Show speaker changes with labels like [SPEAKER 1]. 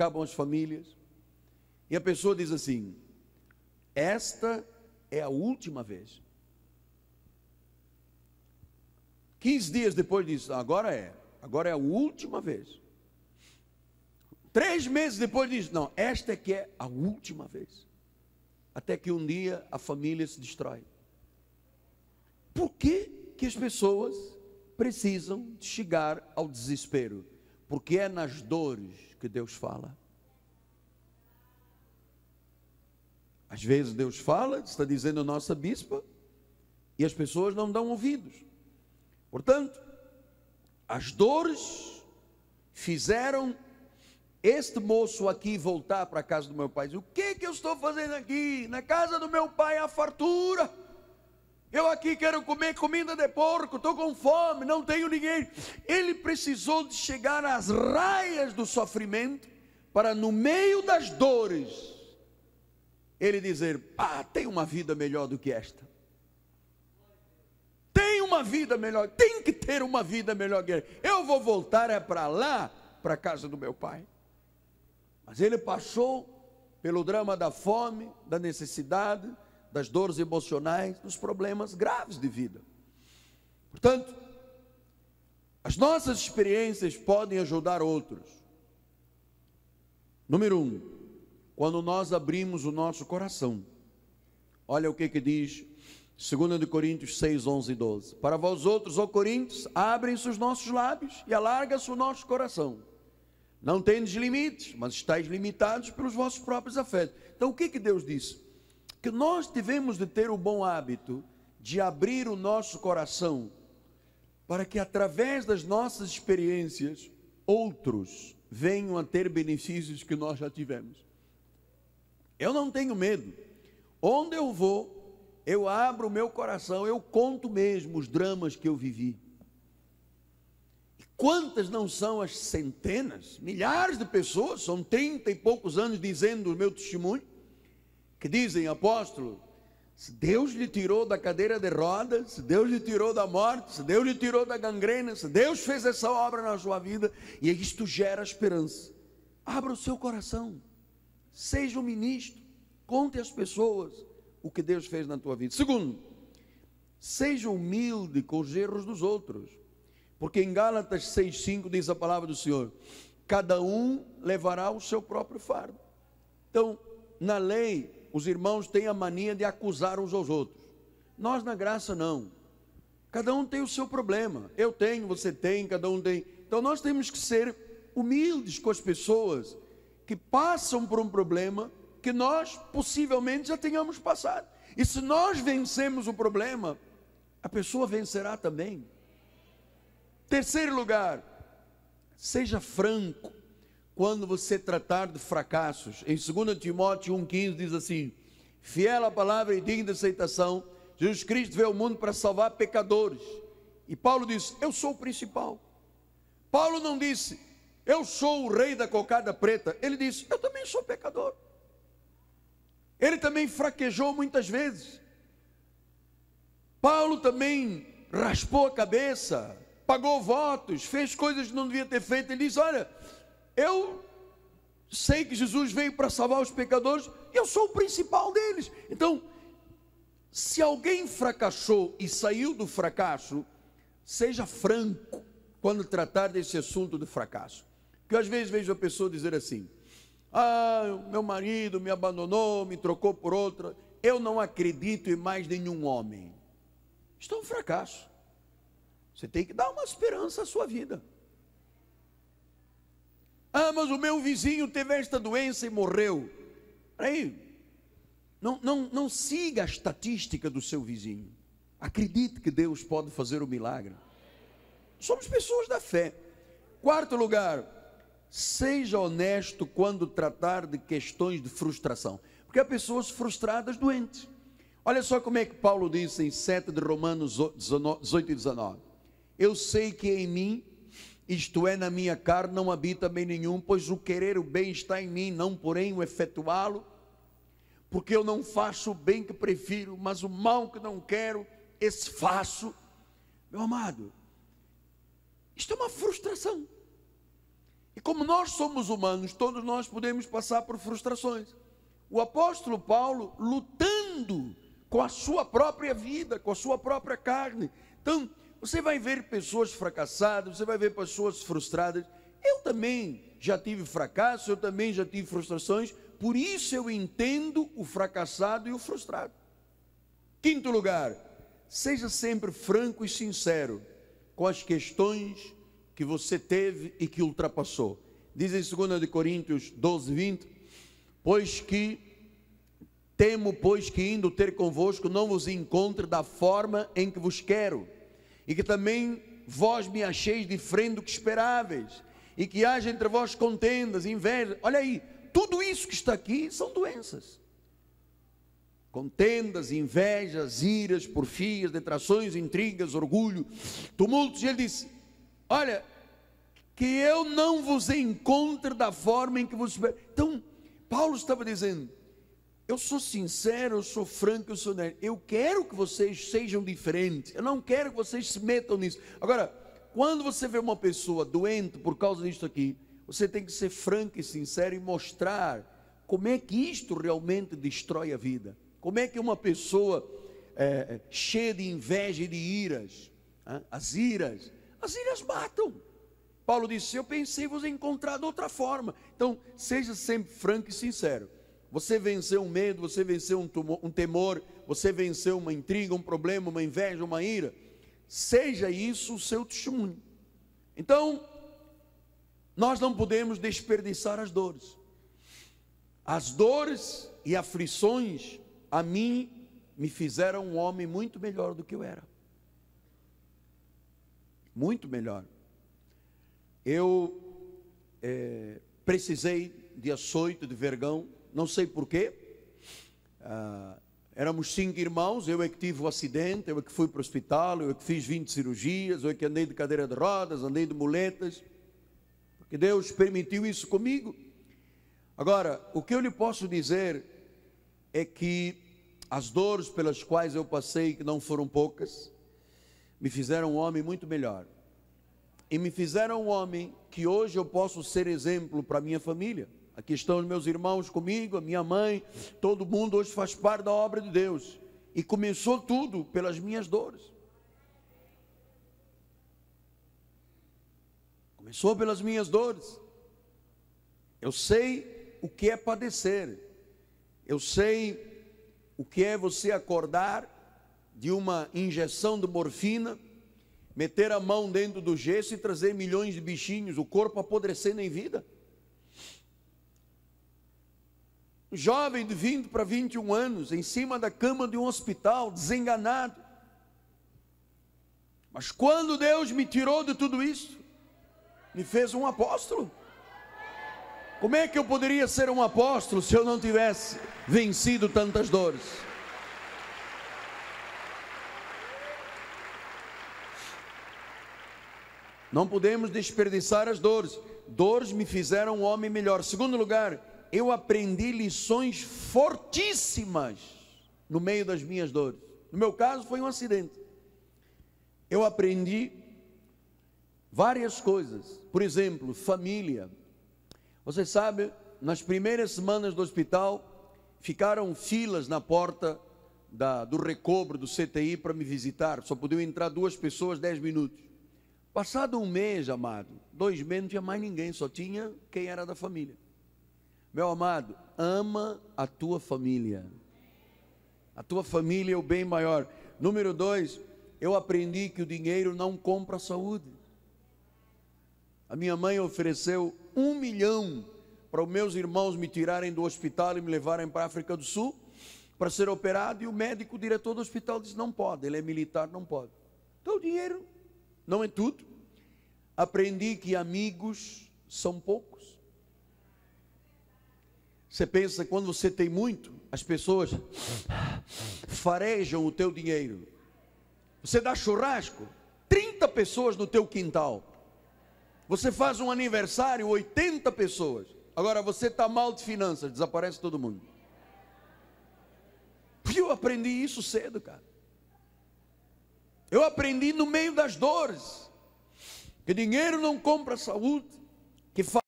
[SPEAKER 1] acabam as famílias, e a pessoa diz assim: Esta é a última vez. 15 dias depois disso, agora é, agora é a última vez. Três meses depois disso, não, esta é que é a última vez. Até que um dia a família se destrói. Por que, que as pessoas precisam chegar ao desespero? Porque é nas dores que Deus fala. Às vezes Deus fala, está dizendo a nossa bispa, e as pessoas não dão ouvidos. Portanto, as dores fizeram este moço aqui voltar para a casa do meu pai. O que, que eu estou fazendo aqui? Na casa do meu pai há fartura. Eu aqui quero comer comida de porco, estou com fome, não tenho ninguém. Ele precisou de chegar às raias do sofrimento para, no meio das dores, ele dizer: Ah, tem uma vida melhor do que esta. Tem uma vida melhor, tem que ter uma vida melhor que esta. Eu vou voltar é para lá, para a casa do meu pai. Mas ele passou pelo drama da fome, da necessidade, das dores emocionais, dos problemas graves de vida. Portanto, as nossas experiências podem ajudar outros. Número um, quando nós abrimos o nosso coração. Olha o que, que diz 2 Coríntios 6, 11 e 12. Para vós outros, ó Coríntios, abrem-se os nossos lábios e alarga-se o nosso coração. Não tendes limites, mas estáis limitados pelos vossos próprios afetos. Então o que, que Deus disse? Que nós devemos de ter o bom hábito de abrir o nosso coração para que através das nossas experiências outros venham a ter benefícios que nós já tivemos. Eu não tenho medo. Onde eu vou, eu abro o meu coração, eu conto mesmo os dramas que eu vivi. E quantas não são as centenas, milhares de pessoas, são trinta e poucos anos dizendo o meu testemunho, que dizem, apóstolo, se Deus lhe tirou da cadeira de rodas, se Deus lhe tirou da morte, se Deus lhe tirou da gangrena, se Deus fez essa obra na sua vida, e isto gera esperança. Abra o seu coração, seja um ministro, conte às pessoas o que Deus fez na tua vida. Segundo, seja humilde com os erros dos outros, porque em Gálatas 6,5 diz a palavra do Senhor: cada um levará o seu próprio fardo. Então, na lei, os irmãos têm a mania de acusar uns aos outros. Nós na graça não. Cada um tem o seu problema. Eu tenho, você tem, cada um tem. Então nós temos que ser humildes com as pessoas que passam por um problema que nós possivelmente já tenhamos passado. E se nós vencemos o problema, a pessoa vencerá também. Terceiro lugar, seja franco quando você tratar de fracassos. Em 2 Timóteo 1,15 diz assim: Fiel à palavra e digna de aceitação, Jesus Cristo veio ao mundo para salvar pecadores. E Paulo disse: Eu sou o principal. Paulo não disse, Eu sou o rei da cocada preta. Ele disse: Eu também sou pecador. Ele também fraquejou muitas vezes. Paulo também raspou a cabeça, pagou votos, fez coisas que não devia ter feito. Ele diz: Olha, eu sei que Jesus veio para salvar os pecadores, eu sou o principal deles. Então, se alguém fracassou e saiu do fracasso, seja franco quando tratar desse assunto do fracasso. Porque às vezes vejo a pessoa dizer assim: Ah, meu marido me abandonou, me trocou por outra, eu não acredito em mais nenhum homem. Isto é um fracasso. Você tem que dar uma esperança à sua vida. Ah, mas o meu vizinho teve esta doença e morreu. Aí, não, não, não siga a estatística do seu vizinho. Acredite que Deus pode fazer o milagre. Somos pessoas da fé. Quarto lugar, seja honesto quando tratar de questões de frustração. Porque há pessoas frustradas doentes. Olha só como é que Paulo disse em 7 de Romanos 18 e 19. Eu sei que em mim isto é, na minha carne não habita bem nenhum, pois o querer o bem está em mim, não porém o efetuá-lo, porque eu não faço o bem que prefiro, mas o mal que não quero, esse faço. Meu amado, isto é uma frustração. E como nós somos humanos, todos nós podemos passar por frustrações. O apóstolo Paulo lutando com a sua própria vida, com a sua própria carne. Então, você vai ver pessoas fracassadas, você vai ver pessoas frustradas. Eu também já tive fracasso, eu também já tive frustrações, por isso eu entendo o fracassado e o frustrado. Quinto lugar, seja sempre franco e sincero com as questões que você teve e que ultrapassou. Diz em 2 Coríntios 12, 20: Pois que temo, pois que indo ter convosco não vos encontre da forma em que vos quero, e que também vós me acheis diferente do que esperáveis, e que haja entre vós contendas, inveja. Olha aí, tudo isso que está aqui são doenças contendas, invejas, iras, porfias, detrações, intrigas, orgulho, tumultos. E ele disse: Olha, que eu não vos encontre da forma em que vos. Então, Paulo estava dizendo: Eu sou sincero, eu sou franco, eu sou honesto. Eu quero que vocês sejam diferentes. Eu não quero que vocês se metam nisso. Agora, quando você vê uma pessoa doente por causa disto aqui, você tem que ser franco e sincero e mostrar como é que isto realmente destrói a vida. Como é que uma pessoa é, é, cheia de inveja e de iras, as iras, as iras matam. Paulo disse: Eu pensei vos encontrar de outra forma. Então, seja sempre franco e sincero. Você venceu um medo, você venceu um, tumor, um temor, você venceu uma intriga, um problema, uma inveja, uma ira. Seja isso o seu testemunho. Então, nós não podemos desperdiçar as dores. As dores e aflições a mim me fizeram um homem muito melhor do que eu era. Muito melhor. Eu é, precisei de açoito, de vergão, não sei porquê. Ah, éramos cinco irmãos, eu é que tive o acidente, eu é que fui para o hospital, eu é que fiz 20 cirurgias, eu é que andei de cadeira de rodas, andei de muletas, porque Deus permitiu isso comigo. Agora, o que eu lhe posso dizer é que as dores pelas quais eu passei, que não foram poucas, me fizeram um homem muito melhor. E me fizeram um homem que hoje eu posso ser exemplo para minha família. Aqui estão meus irmãos comigo, a minha mãe, todo mundo hoje faz parte da obra de Deus. E começou tudo pelas minhas dores. Começou pelas minhas dores. Eu sei o que é padecer. Eu sei o que é você acordar de uma injeção de morfina, meter a mão dentro do gesso e trazer milhões de bichinhos, o corpo apodrecendo em vida. Jovem de 20 para 21 anos, em cima da cama de um hospital, desenganado. Mas quando Deus me tirou de tudo isso, me fez um apóstolo. Como é que eu poderia ser um apóstolo se eu não tivesse vencido tantas dores? Não podemos desperdiçar as dores. Dores me fizeram um homem melhor. Segundo lugar, eu aprendi lições fortíssimas no meio das minhas dores. No meu caso, foi um acidente. Eu aprendi várias coisas. Por exemplo, família. Você sabe, nas primeiras semanas do hospital, ficaram filas na porta da, do recobro do CTI para me visitar. Só podiam entrar duas pessoas, dez minutos. Passado um mês, amado, dois meses, não tinha mais ninguém, só tinha quem era da família. Meu amado, ama a tua família. A tua família é o bem maior. Número dois, eu aprendi que o dinheiro não compra saúde. A minha mãe ofereceu um milhão para os meus irmãos me tirarem do hospital e me levarem para a África do Sul para ser operado. E o médico, o diretor do hospital, disse: não pode, ele é militar, não pode. Então o dinheiro não é tudo. Aprendi que amigos são poucos. Você pensa, quando você tem muito, as pessoas farejam o teu dinheiro. Você dá churrasco, 30 pessoas no teu quintal. Você faz um aniversário, 80 pessoas. Agora você está mal de finanças, desaparece todo mundo. Eu aprendi isso cedo, cara. Eu aprendi no meio das dores. Que dinheiro não compra saúde. Que